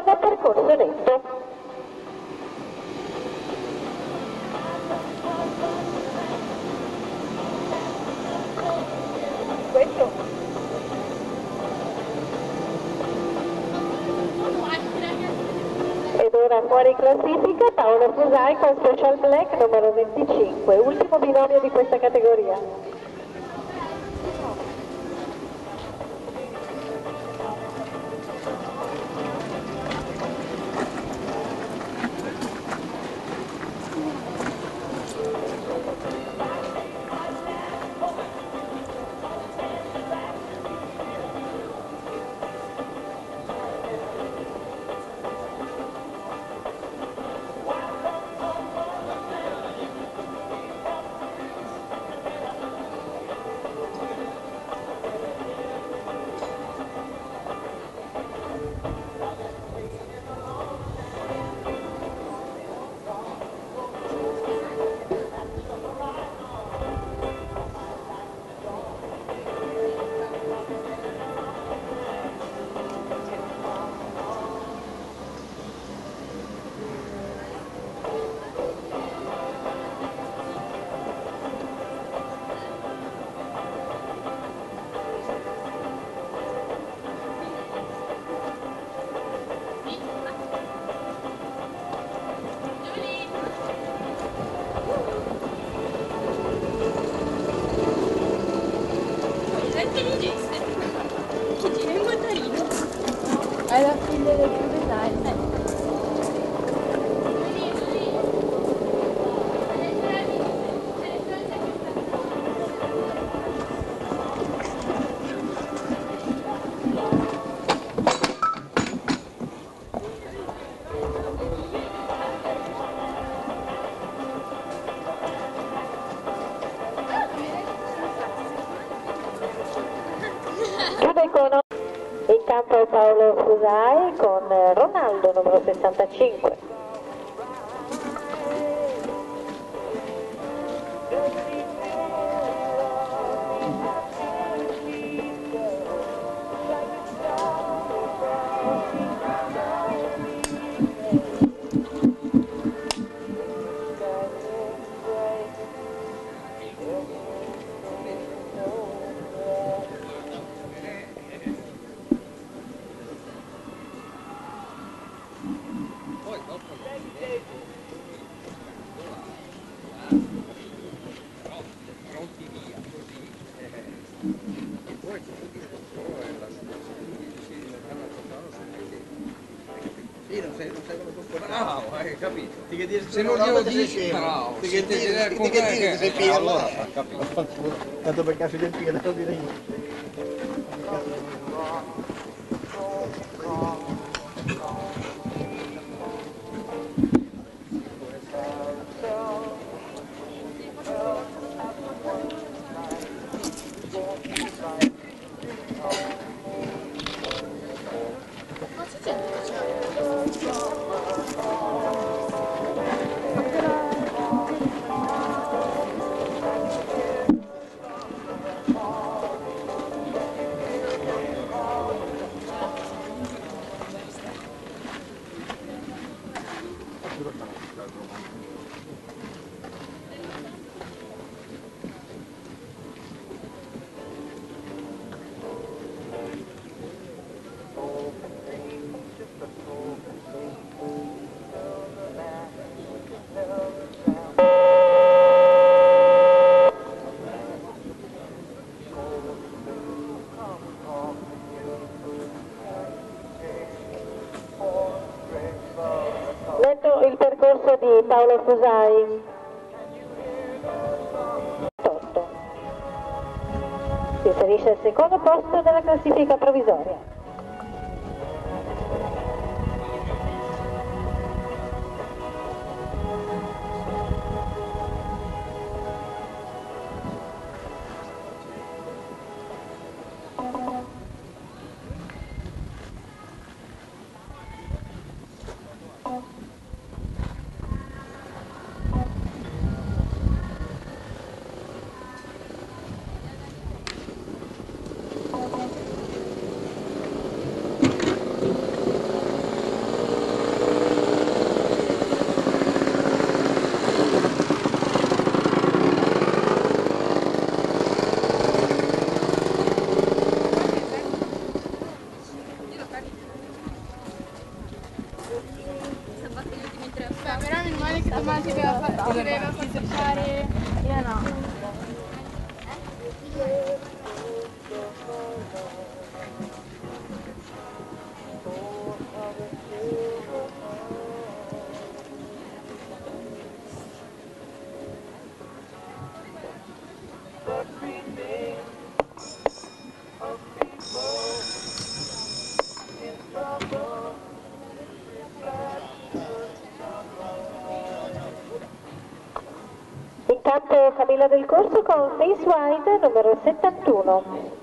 con percorso lento. Questo Ed ora fuori classifica Paolo Fusai con Social Black numero 25, ultimo binomio di questa categoria. Alakayla da Fusai con Ronaldo numero 65. Se non glielo dici, bravo. Ti Se che dire, glielo ti che dire, sei fermo. allora, ha capito. Tanto per caso del piede, non dire niente. Il percorso di Paolo Fusai. 8. Si inserisce al secondo posto della classifica provvisoria. Ma si doveva fa- si doveva fare... Io no. Intanto Camilla del Corso con Face Wide numero 71.